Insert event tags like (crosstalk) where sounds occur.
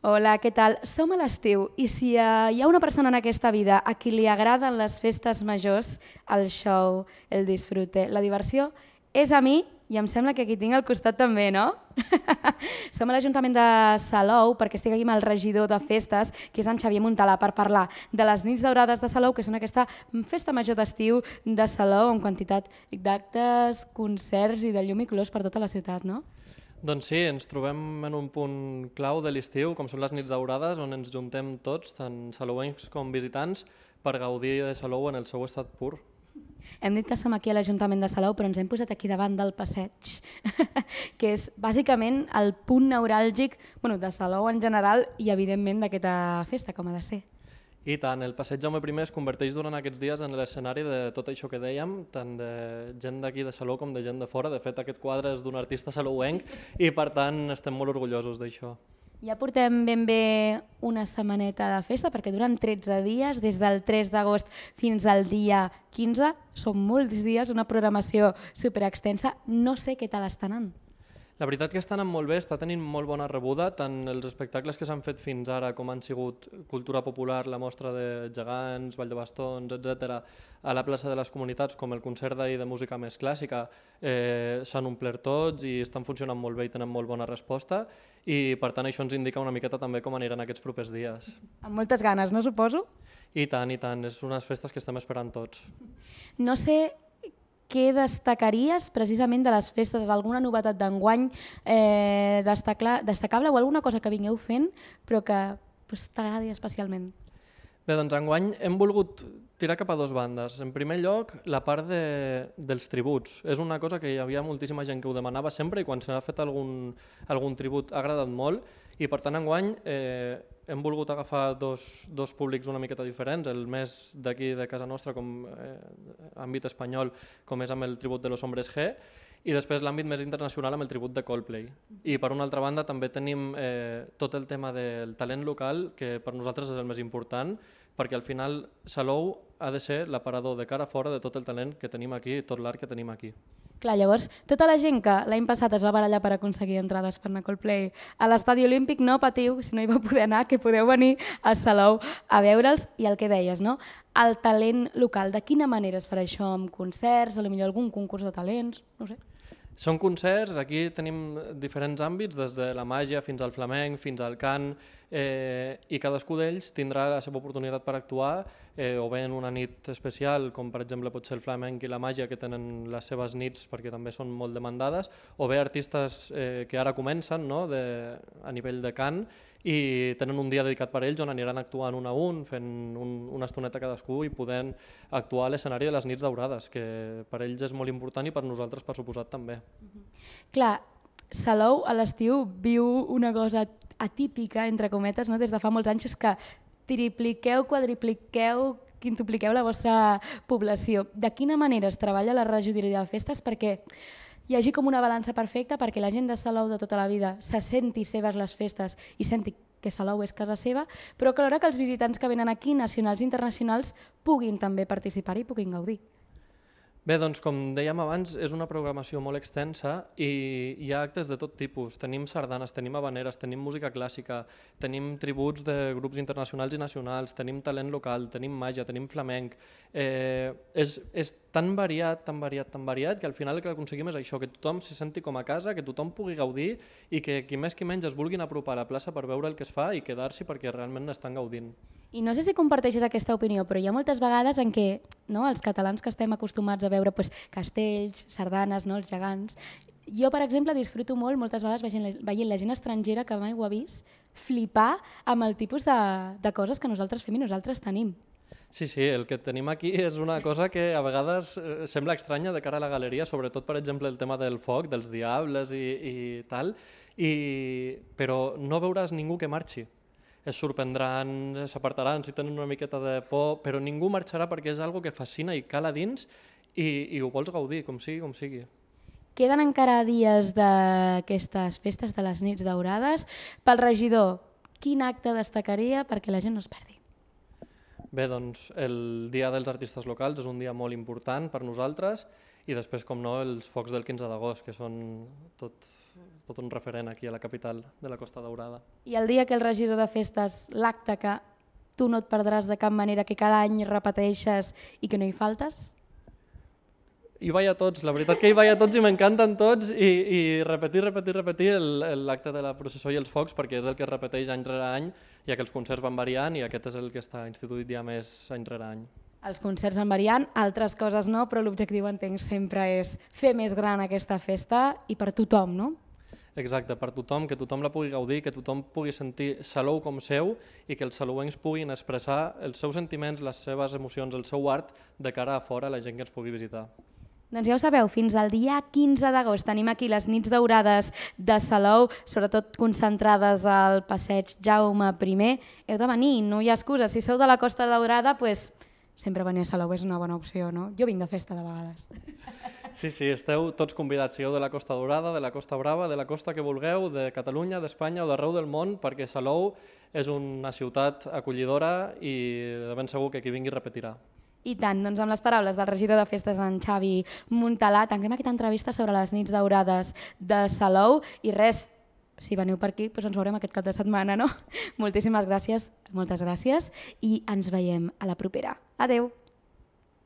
Hola, què tal? Som a l'estiu i si uh, hi ha una persona en aquesta vida a qui li agraden les festes majors, el show, el disfrute, la diversió, és a mi i em sembla que aquí tinc al costat també, no? (laughs) Som a l'Ajuntament de Salou perquè estic aquí amb el regidor de festes, que és en Xavier Montalà, per parlar de les nits daurades de Salou, que són aquesta festa major d'estiu de Salou amb quantitat d'actes, concerts i de llum i colors per tota la ciutat, no? Doncs sí, ens trobem en un punt clau de l'estiu, com són les nits daurades, on ens juntem tots, tant salouencs com visitants, per gaudir de Salou en el seu estat pur. Hem dit que som aquí a l'Ajuntament de Salou, però ens hem posat aquí davant del passeig, (laughs) que és bàsicament el punt neuràlgic bueno, de Salou en general i evidentment d'aquesta festa, com ha de ser. I tant, el Passeig Jaume I es converteix durant aquests dies en l'escenari de tot això que dèiem, tant de gent d'aquí de Salou com de gent de fora. De fet, aquest quadre és d'un artista salouenc i, per tant, estem molt orgullosos d'això. Ja portem ben bé una setmaneta de festa, perquè duren 13 dies, des del 3 d'agost fins al dia 15. Són molts dies, una programació superextensa. No sé què tal estan anant. La veritat que està anant molt bé, està tenint molt bona rebuda, tant els espectacles que s'han fet fins ara, com han sigut Cultura Popular, la mostra de gegants, Vall de Bastons, etc, a la plaça de les Comunitats, com el concert d'ahir de música més clàssica, eh, s'han omplert tots i estan funcionant molt bé i tenen molt bona resposta, i per tant això ens indica una miqueta també com aniran aquests propers dies. Amb moltes ganes, no suposo? I tant, i tant, és unes festes que estem esperant tots. No sé què destacaries precisament de les festes? Alguna novetat d'enguany eh, destacable o alguna cosa que vingueu fent però que pues, t'agradi especialment? Bé, doncs enguany hem volgut tirar cap a dues bandes. En primer lloc, la part de, dels tributs. És una cosa que hi havia moltíssima gent que ho demanava sempre i quan s'ha fet algun, algun tribut ha agradat molt i per tant enguany eh, hem volgut agafar dos, dos públics una miqueta diferents, el més d'aquí de casa nostra com eh, àmbit espanyol com és amb el tribut de los hombres G i després l'àmbit més internacional amb el tribut de Coldplay. I per una altra banda també tenim eh, tot el tema del talent local que per nosaltres és el més important perquè al final Salou ha de ser l'aparador de cara fora de tot el talent que tenim aquí i tot l'art que tenim aquí. Clar, llavors, tota la gent que l'any passat es va barallar per aconseguir entrades per anar a Coldplay a l'estadi olímpic, no patiu, si no hi va poder anar, que podeu venir a Salou a veure'ls i el que deies, no? el talent local, de quina manera es farà això amb concerts, a lo millor algun concurs de talents, no sé. Són concerts, aquí tenim diferents àmbits, des de la màgia fins al flamenc, fins al cant, eh, i cadascú d'ells tindrà la seva oportunitat per actuar, eh, o bé en una nit especial, com per exemple pot ser el flamenc i la màgia, que tenen les seves nits perquè també són molt demandades, o bé artistes eh, que ara comencen no, de, a nivell de cant, i tenen un dia dedicat per ells on aniran actuant un a un, fent un, una estoneta cadascú i podent actuar a l'escenari de les nits daurades, que per ells és molt important i per nosaltres, per suposat, també. Clar, Salou a l'estiu viu una cosa atípica, entre cometes, no? des de fa molts anys, és que tripliqueu, quadripliqueu, quintupliqueu la vostra població. De quina manera es treballa la regidoria de festes perquè hi hagi com una balança perfecta perquè la gent de Salou de tota la vida se senti seves les festes i senti que Salou és casa seva, però que alhora que els visitants que venen aquí, nacionals i internacionals, puguin també participar i puguin gaudir. Bé, doncs com dèiem abans, és una programació molt extensa i hi ha actes de tot tipus. Tenim sardanes, tenim habaneres, tenim música clàssica, tenim tributs de grups internacionals i nacionals, tenim talent local, tenim màgia, tenim flamenc. Eh, és, és tan variat, tan variat, tan variat, que al final el que aconseguim és això, que tothom se senti com a casa, que tothom pugui gaudir i que qui més qui menys es vulguin apropar a la plaça per veure el que es fa i quedar-s'hi perquè realment estan gaudint. I no sé si comparteixes aquesta opinió, però hi ha moltes vegades en què no, els catalans que estem acostumats a veure pues, castells, sardanes, no, els gegants, jo, per exemple, disfruto molt moltes vegades veient veient la gent estrangera que mai ho ha vist flipar amb el tipus de, de coses que nosaltres fem i nosaltres tenim. Sí, sí, el que tenim aquí és una cosa que a vegades eh, sembla estranya de cara a la galeria, sobretot, per exemple, el tema del foc, dels diables i, i tal, i... però no veuràs ningú que marxi es sorprendran, s'apartaran si tenen una miqueta de por, però ningú marxarà perquè és algo que fascina i cala dins i, i ho vols gaudir, com sigui, com sigui. Queden encara dies d'aquestes festes de les nits daurades. Pel regidor, quin acte destacaria perquè la gent no es perdi? Bé, doncs el Dia dels Artistes Locals és un dia molt important per nosaltres i després, com no, els focs del 15 d'agost, que són tot, tot un referent aquí a la capital de la Costa Daurada. I el dia que el regidor de festes, l'acte que tu no et perdràs de cap manera, que cada any repeteixes i que no hi faltes? Hi vaig a tots, la veritat que hi vaig a tots i m'encanten tots i, i repetir, repetir, repetir l'acte de la processó i els focs perquè és el que es repeteix any rere any, ja que els concerts van variant i aquest és el que està instituït ja més any rere any. Els concerts van variant, altres coses no, però l'objectiu entenc sempre és fer més gran aquesta festa i per tothom, no? Exacte, per tothom, que tothom la pugui gaudir, que tothom pugui sentir Salou com seu i que els salouencs puguin expressar els seus sentiments, les seves emocions, el seu art de cara a fora a la gent que ens pugui visitar. Doncs ja ho sabeu, fins al dia 15 d'agost tenim aquí les nits daurades de Salou, sobretot concentrades al passeig Jaume I. Heu de venir, no hi ha excusa. Si sou de la Costa Daurada, pues, sempre venir a Salou és una bona opció, no? Jo vinc de festa de vegades. Sí, sí, esteu tots convidats, sigueu de la Costa Dorada, de la Costa Brava, de la costa que vulgueu, de Catalunya, d'Espanya o d'arreu del món, perquè Salou és una ciutat acollidora i de ben segur que qui vingui repetirà. I tant, doncs amb les paraules del regidor de festes, en Xavi Montalà, tanquem aquesta entrevista sobre les nits daurades de Salou i res, si veniu per aquí, doncs ens veurem aquest cap de setmana, no? (laughs) Moltíssimes gràcies, moltes gràcies i ens veiem a la propera. Adeu!